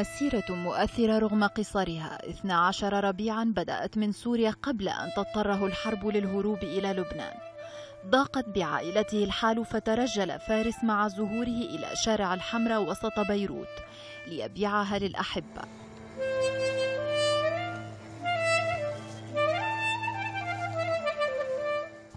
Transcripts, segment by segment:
مسيرة مؤثرة رغم قصرها. 12 ربيعا بدأت من سوريا قبل أن تضطره الحرب للهروب إلى لبنان. ضاقت بعائلته الحال فترجل فارس مع ظهوره إلى شارع الحمراء وسط بيروت ليبيعها للأحبة.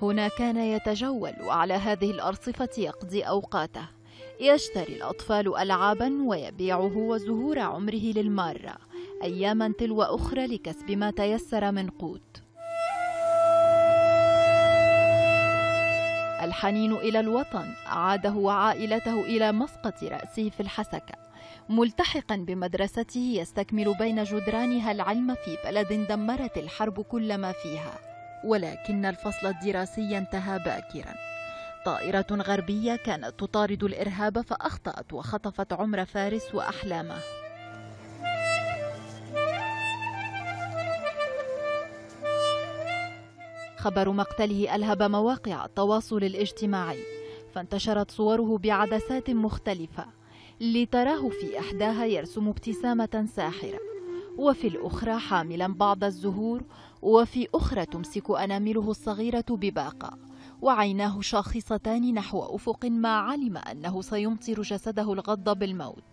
هنا كان يتجول وعلى هذه الأرصفة يقضي أوقاته. يشتري الأطفال ألعابا ويبيعه وزهور عمره للمارة أياما تلو أخرى لكسب ما تيسر من قوت. الحنين إلى الوطن عاده وعائلته إلى مسقط رأسه في الحسكة ملتحقا بمدرسته يستكمل بين جدرانها العلم في بلد دمرت الحرب كل ما فيها. ولكن الفصل الدراسي انتهى باكرا. طائرة غربية كانت تطارد الإرهاب فأخطأت وخطفت عمر فارس وأحلامه. خبر مقتله ألهب مواقع التواصل الاجتماعي فانتشرت صوره بعدسات مختلفة لتراه في إحداها يرسم ابتسامة ساحرة وفي الأخرى حاملا بعض الزهور وفي أخرى تمسك أنامله الصغيرة بباقة. وعيناه شاخصتان نحو أفق ما علم أنه سيمطر جسده الغض بالموت.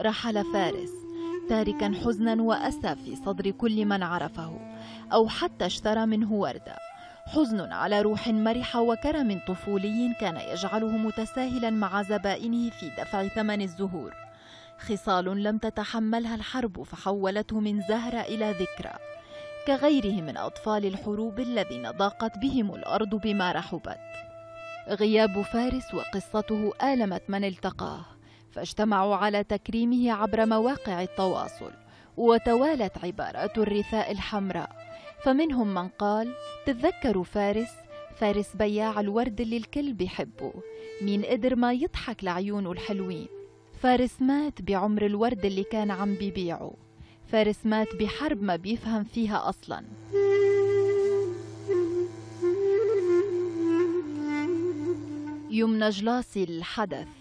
رحل فارس تاركا حزنا وأسى في صدر كل من عرفه أو حتى اشترى منه وردة حزن على روح مرحة وكرم طفولي كان يجعله متساهلا مع زبائنه في دفع ثمن الزهور. خصال لم تتحملها الحرب فحولته من زهرة إلى ذكرى. كغيره من أطفال الحروب الذين ضاقت بهم الأرض بما رحبت. غياب فارس وقصته آلمت من التقاه فاجتمعوا على تكريمه عبر مواقع التواصل وتوالت عبارات الرثاء الحمراء. فمنهم من قال تتذكروا فارس فارس بياع الورد اللي الكل بيحبه مين قدر ما يضحك لعيونه الحلوين. فارس مات بعمر الورد اللي كان عم بيبيعه. فارس مات بحرب ما بيفهم فيها أصلا. يمنى جلاسي الحدث.